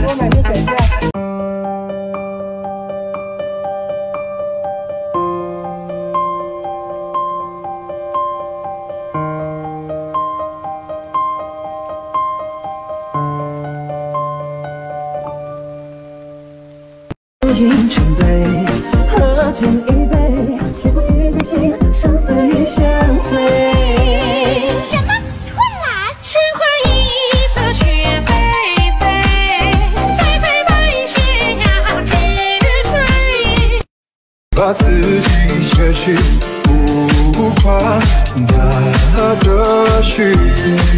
我已准备。把自己写进不宽大的心。